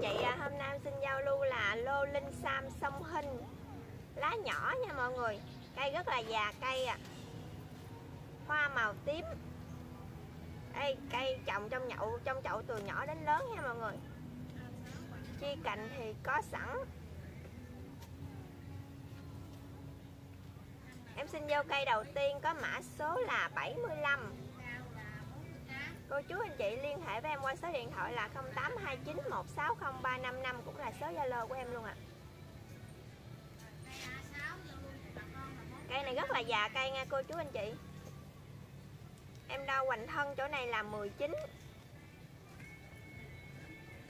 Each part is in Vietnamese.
chị à, hôm nay em xin giao lưu là lô linh sam sông hình. Lá nhỏ nha mọi người. Cây rất là già cây à hoa màu tím. Đây cây trồng trong nhậu trong chậu từ nhỏ đến lớn nha mọi người. Chi cành thì có sẵn. Em xin vô cây đầu tiên có mã số là 75 Cô chú anh chị liên hệ với em qua số điện thoại là 0829160355 cũng là số Zalo của em luôn ạ. À. Cây này rất là già cây nha cô chú anh chị. Em đo hoành thân chỗ này là 19.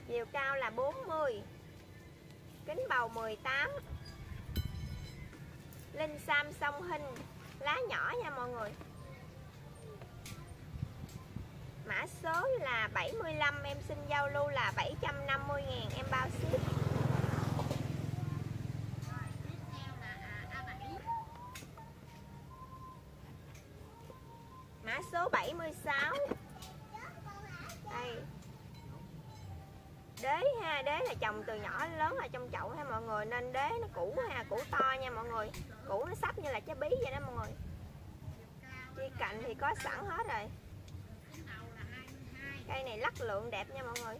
Chiều cao là 40. Kính bầu 18. Linh Sam song hình, lá nhỏ nha mọi người. Mã số là 75 Em xin giao lưu là 750 ngàn Em bao ship. Mã số 76 Đây. Đế ha, đế là trồng từ nhỏ đến lớn là trong chậu ha mọi người Nên đế nó cũ ha, cũ to nha mọi người. Cũ nó sắp như là trái bí vậy đó mọi người. Chi cạnh thì có sẵn hết rồi cây này lắc lượng đẹp nha mọi người.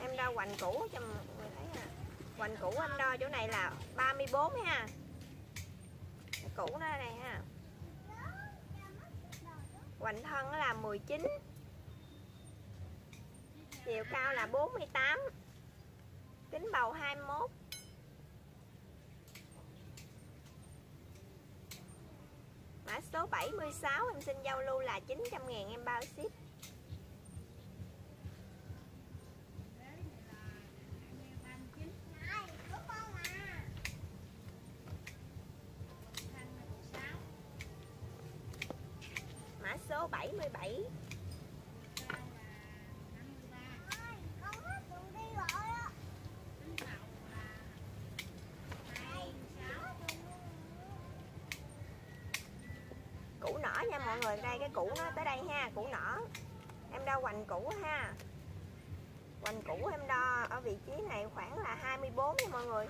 Em đo hoành cũ cho mọi người thấy nè. Hoành cũ em đo chỗ này là 34 ha. Cái cũ nó đây ha. Hoành thân là 19 chiều cao là 48 kính bầu 21 Mã số 76 em xin giao lưu là 900 ngàn em bao ship Mã số 77 củ nở nha mọi người. Đây, cái củ nó tới đây ha, củ nở. Em đo hoành củ ha. Hoành củ em đo ở vị trí này khoảng là 24 nha mọi người.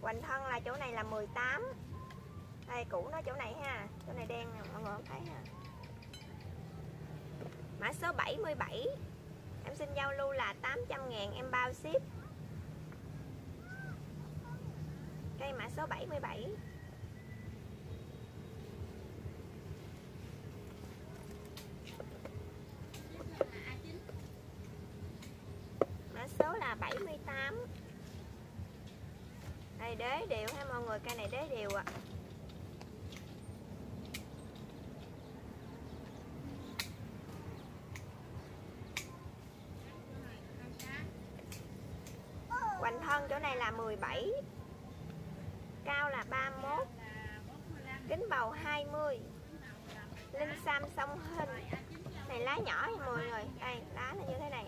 Hoành thân là chỗ này là 18 đây, củ nó chỗ này ha, chỗ này đen nè, mọi người không thấy ha. Mã số 77 em xin giao lưu là 800 ngàn, em bao ship. Cây mã số 77 mã số là 78 đây, đế đều ha, mọi người cây này đế đều ạ. À. Hoành thân chỗ này là 17 Cao là 31 Kính bầu 20 Linh Sam sông hình. Này, lá nhỏ nha mọi người. Đây, lá là như thế này.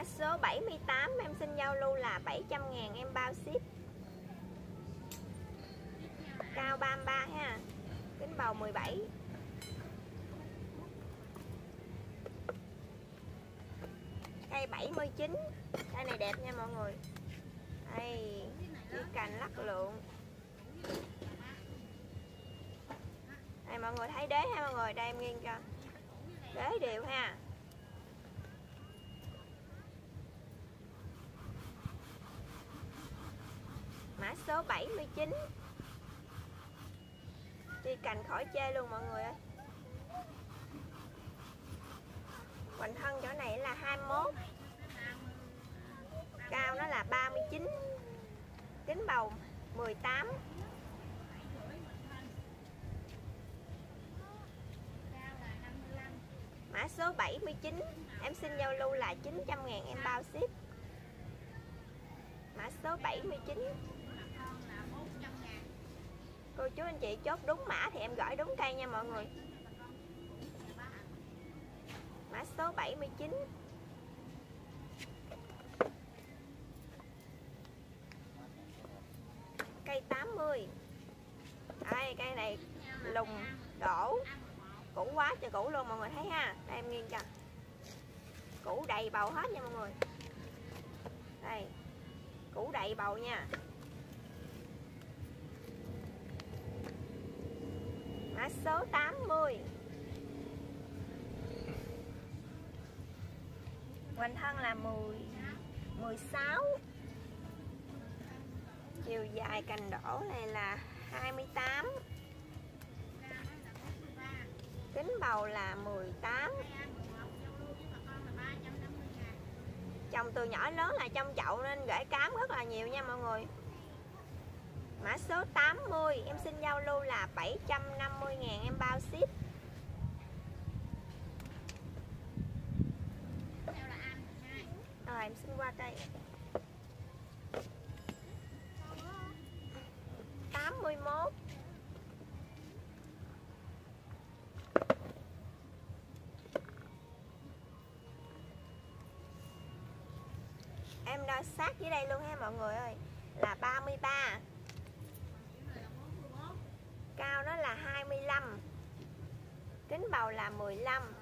Mã số 78 em xin giao lưu là 700 ngàn, em bao ship. Cao 33 ha. Kính bầu 17 Cây 79 Cây này đẹp nha mọi người. Đây, chiếc cành lắc lượng. Đây, mọi người thấy đế ha mọi người? Đây, em nghiêng cho. Đế đều ha. Mã số 79 Đi cành khỏi chê luôn mọi người ơi. Hoành thân chỗ này là 21 Cao nó là 39 Kính bầu 18 Mã số 79 Em xin giao lưu là 900 ngàn em bao ship. Mã số 79 Cô chú anh chị chốt đúng mã thì em gửi đúng cây nha mọi người. Mã số 79 Cây 80 Đây cây này lùng đổ. Cũ quá trời cũ luôn mọi người thấy ha. Đây, em nghiêng cho. Cũ đầy bầu hết nha mọi người. Đây, cũ đầy bầu nha. Mã số 80 Hoành thân là 10 16 Chiều dài cành đổ này là 28 Kính bầu là 18 Chồng từ nhỏ lớn là trong chậu nên gãy cám rất là nhiều nha mọi người. Mã số 80 Em xin giao lưu là 750 ngàn em bao ship. Rồi, em xin qua đây. 81 Em đo sát dưới đây luôn ha mọi người ơi. Là 33 Cao nó là 25 Kính bầu là 15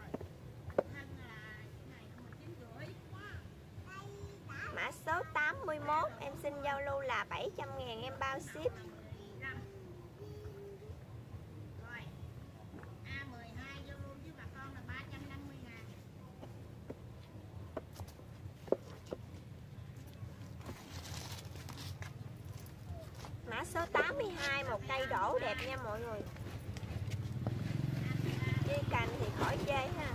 Mã số 81 Em xin giao lưu là 700 ngàn em bao ship Mã số 82 Một cây cành nha mọi người. Đi cành thì khỏi chê ha.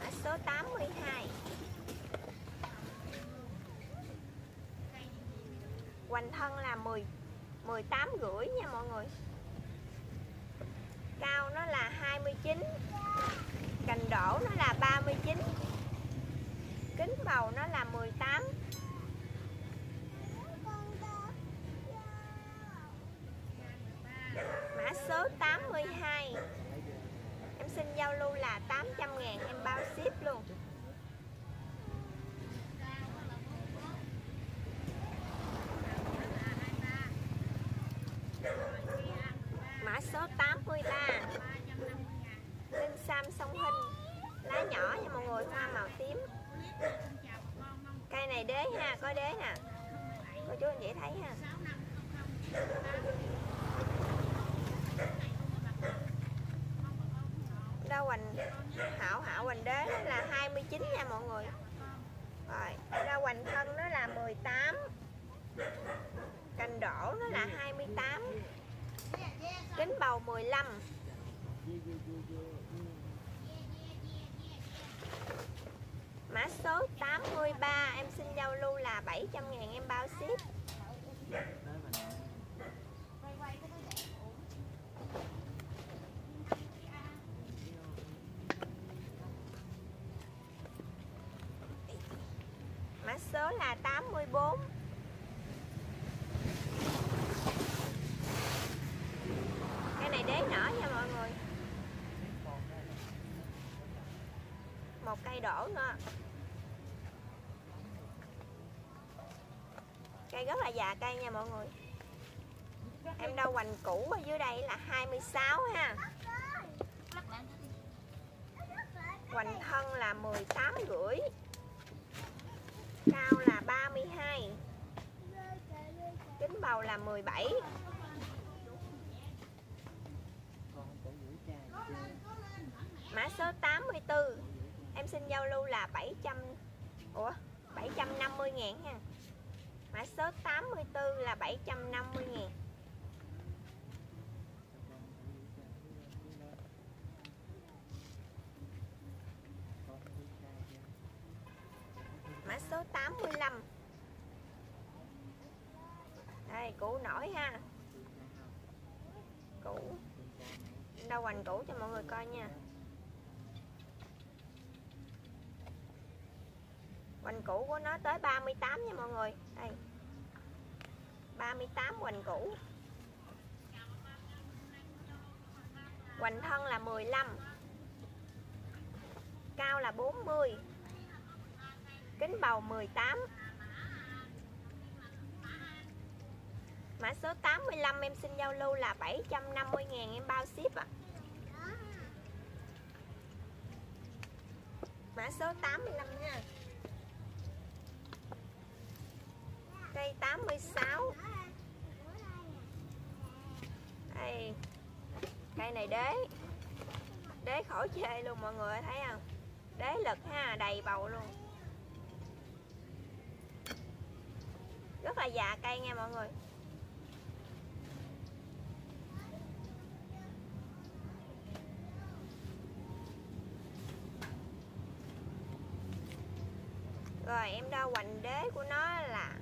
Mã số 82 Hoành thân là 10 18 rưỡi nha mọi người. Cao nó là 29 Cành đổ nó là 39 Kính bầu nó là 18 Mã số 82 Em xin giao lưu là 800 ngàn em bao ship luôn Mã số 83 Linh Sam sông Hinh Lá nhỏ nha mọi người, hoa màu tím Cây này đế ha, có đế nè Cô chú anh chị thấy ha Đâu hoành hảo hảo hoành đế nó là 29 nha mọi người. Rồi, ra hoành thân nó là 18 Cành đổ nó là 28 Kính bầu 15 Mã số 83 Em xin giao lưu là 700 ngàn em bao ship Mã số là 84 Cái này đế nở nha mọi người. Một cây đổ nữa. Cây rất là già cây nha mọi người. Em đâu hoành cũ ở dưới đây là 26 ha. Hoành thân là 18 rưỡi. Cao là 32 Kính bầu là 17 Mã số 84 Em xin giao lưu là 700 Ủa 750 ngàn ha. Mã số 84 là 750 ngàn. Đây củ nổi ha. Cũ Đâu hoành cũ cho mọi người coi nha. Hoành cũ của nó tới 38 nha mọi người. Đây. 38 hoành cũ Hoành thân là 15 Cao là 40 Kính bầu 18 tám. Mã số 85 em xin giao lưu là 750 ngàn em bao ship ạ. À. Mã số 85 nha. Cây 86 Đây Cây này đế. Đế khỏi chê luôn mọi người, thấy không? Đế lực ha, đầy bầu luôn. Rất là già cây nha mọi người. Rồi em đo hoành đế của nó là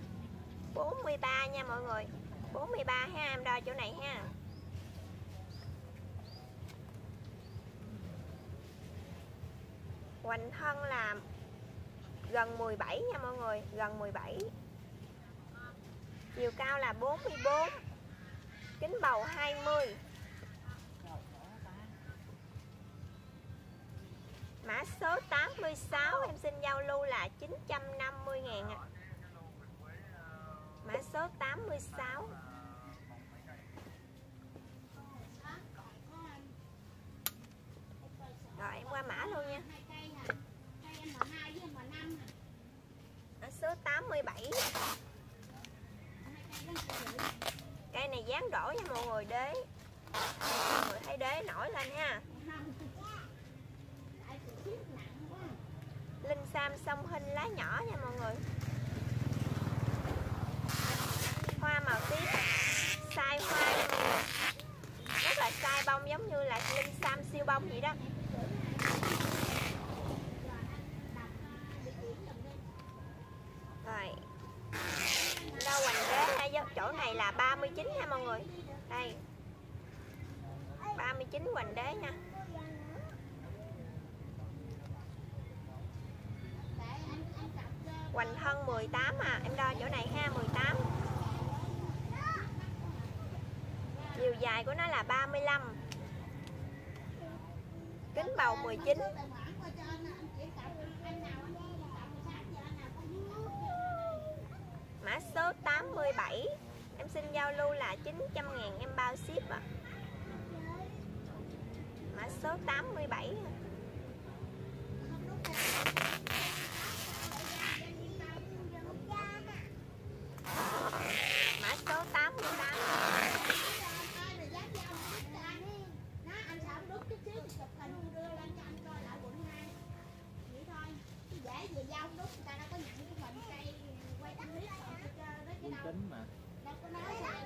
43 nha mọi người. 43 ha, em đo chỗ này ha. Hoành thân là gần 17 nha mọi người, Gần 17 Chiều cao là 44 Kính bầu 20 Mã số 86 em xin giao lưu là 950 ngàn ạ. À. Mã số 86 Rồi, em qua mã luôn nha. Mã số 87 Cây này dán đổ nha mọi người, đế. Mọi người thấy đế nổi lên nha cam sông hình lá nhỏ nha mọi người. Hoa màu tím. Sai hoa. Rất là sai bông, giống như là Linh Sam siêu bông vậy đó. Rồi. Đâu hoành đế Chỗ này là 39 nha mọi người. Đây. 39 hoành đế nha Hoành thân 18 à Em đo chỗ này ha 18 Chiều dài của nó là 35 Kính bầu 19 Mã số 87 Em xin giao lưu là 900 ngàn, em bao ship ạ. À. Mã số 87 Mã số 88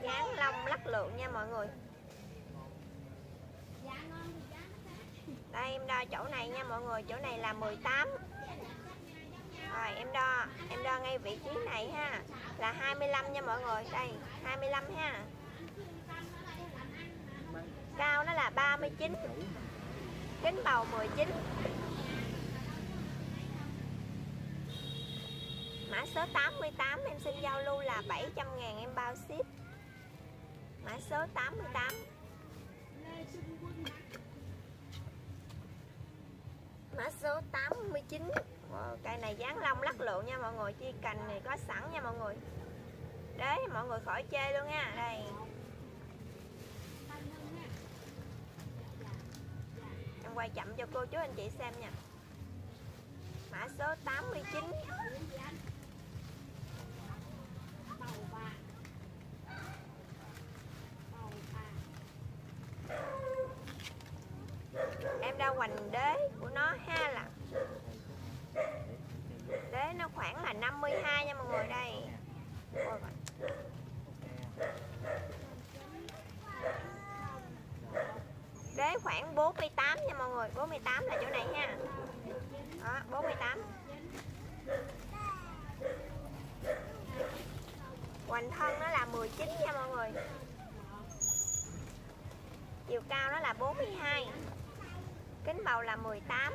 Dán lông lắc lượng nha mọi người Đây em đo chỗ này nha mọi người, Chỗ này là 18 Rồi, em đo Em đo ngay vị trí này ha, Là 25 nha mọi người, Đây 25 ha. Cao nó là 39 Kính bầu 19 Mã số 88 em xin giao lưu là 700 ngàn em bao ship. Mã số 88 Mã số 89 wow, Cây này dáng lông lắc lộn nha mọi người Chi cành này có sẵn nha mọi người. Đấy mọi người khỏi chê luôn nha Đây. Em quay chậm cho cô chú anh chị xem nha. Mã số 89 mươi đo hoành đế của nó ha là đế nó khoảng là 52 nha mọi người đây đế khoảng 48 nha mọi người 48 là chỗ này nha đó 48 hoành thân nó là 19 nha mọi người. Chiều cao nó là 42 kính bầu là 18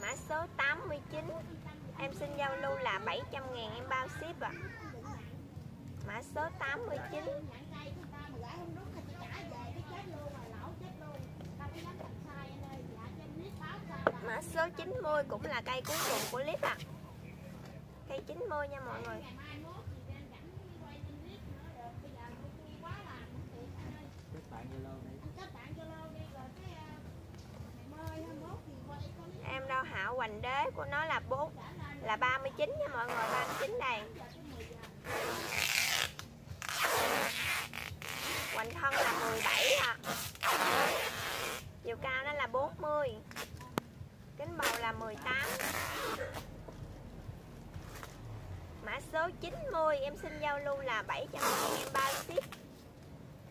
mã số 89 em xin giao lưu là 700 ngàn em bao ship ạ. à mã số 89 mã số 90 cũng là cây cuối cùng của clip ạ. À cây 90 nha mọi người. Em đâu hảo hoành đế của nó là 4 là 39 nha mọi người 39 đây hoành thân là 17 à. Chiều cao đó là 40 kính bầu là 18 mã số 90 em xin giao lưu là 700 em bao ship.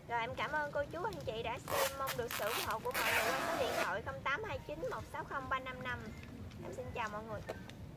Rồi em cảm ơn cô chú anh chị đã xem mong được sự ủng hộ của mọi người qua số điện thoại 0829 160 355 em xin chào mọi người.